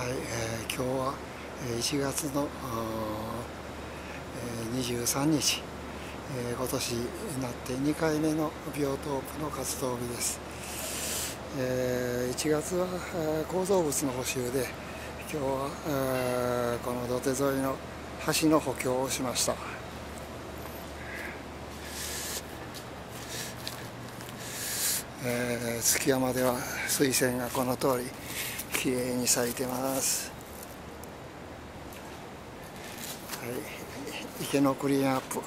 はい、えー、今日は1月の、えー、23日、えー、今年になって2回目のビオトープの活動日です、えー、1月は構造物の補修で今日は、えー、この土手沿いの橋の補強をしました。えー、月山では水仙がこの通り綺麗に咲いてます。はい。池のクリーンアップ。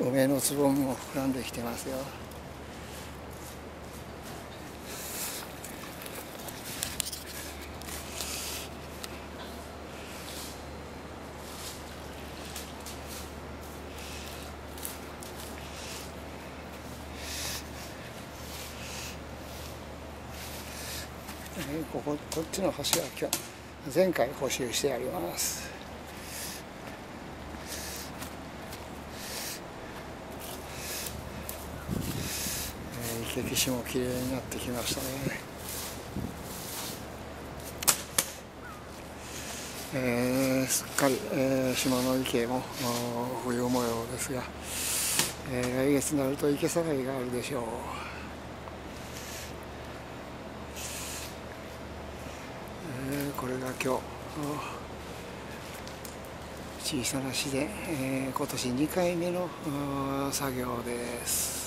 梅のつぼみも膨らんできてますよ。こここっちの橋は今日前回補修してあります。えー、池岸も綺麗になってきましたね。えー、すっかり、えー、島の池も冬模様ですが、えー、来月になると池さらいがあるでしょうえー、これが今日小さな市で、えー、今年2回目の作業です。